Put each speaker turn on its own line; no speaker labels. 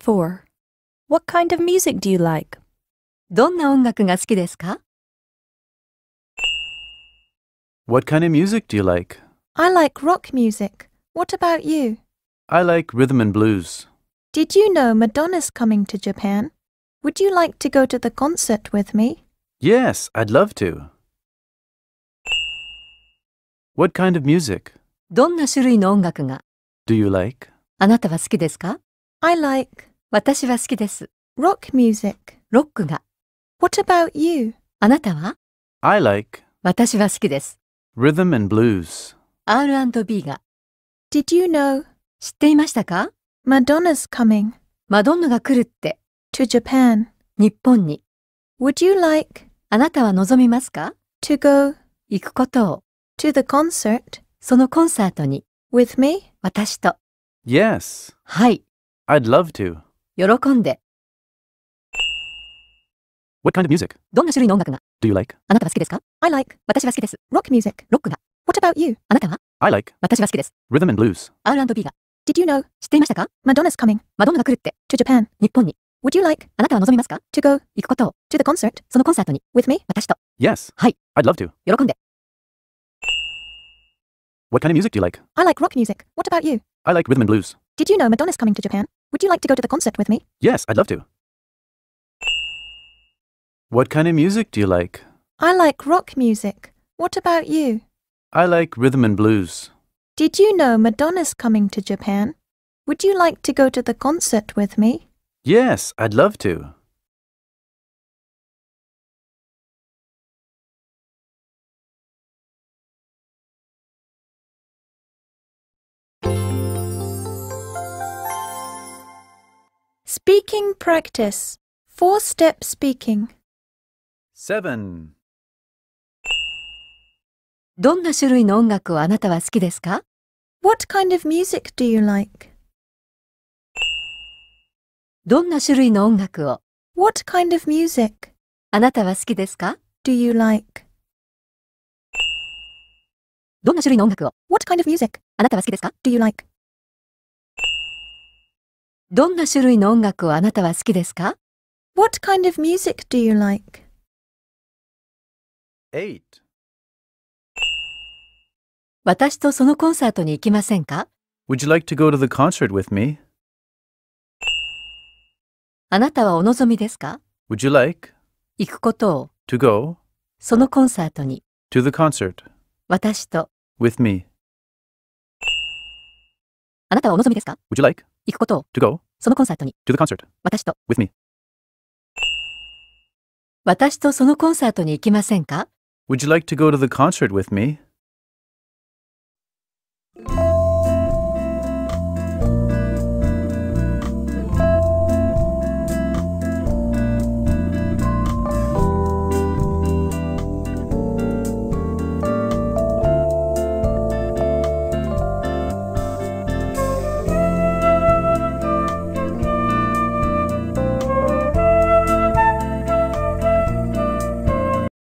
4. What kind of music do you like?
どんな音楽が好きですか
What kind of music do you like?
I like rock music. What about you?
I like rhythm and blues.
Did you know Madonna's coming to Japan? Would you like to go to the concert with me?
Yes, I'd love to. What kind of music
どんな種類の音楽が
do you like?
あなたは好きですか
I like
私は好きです。
rock music.
ロックが。
What about you?
あなたは
I like
私は好きです。
rhythm and blues.
R&B が。
Did you know
知っていましたか
Madonna's coming
マドンナが来るって、
to Japan?
日本に。
Would you like
あなたは望みますか
to go
行くことを。
to the concert
そのコンサートに。
with me?
私と。
Yes,
はい。
I'd love to.
喜んで。
What kind of music
どんな種類の音楽が
do you like?
あなたは好きですか
I like
私は好きです。
rock music.
ロックが。
What about you?
あなたは
I like
私は好きです。
rhythm and blues.
R&B が。
Did you know
知っていましたか
Madonna's coming
マドンナが来るって、
to Japan?
日本に。
Would you like
あなたは望みますか
to go
行くことを。
to the concert
そのコンサートに。
with me?
私と。
Yes,
はい。
I'd love to.
喜んで。
What kind of music do you like?
I like rock music. What about you?
I like rhythm and blues.
Did you know Madonna's coming to Japan? Would you like to go to the concert with me?
Yes, I'd love to. What kind of music do you like?
I like rock music. What about you?
I like rhythm and blues.
Did you know Madonna's coming to Japan? Would you like to go to the concert with me?
Yes, I'd love to.
Speaking practice. Four step speaking.
7.
どんな種類の音楽をあなたは好きですか
What kind of music do you like?
どんな種類の音楽を
What kind of music
あなたは好きですか
do you like?
どんな種類の音楽を
What kind of music
あなたは好きですか
do you like?
どんな種類の音楽をあなたは好きですか
What kind of music do you like?
8.
私とそのコンサートに行きませんか
Would you like to go to the concert with me?
あなたはお望みですか
Would you like
行くことを
to go
そのコンサートに
to the concert
私と
with me?
あなたはお望みですか
Would you like
行くことを
to go
そのコンサートに
to the concert
私と
with me?
私とそのコンサートに行きませんか
Would you like to go to the concert with me?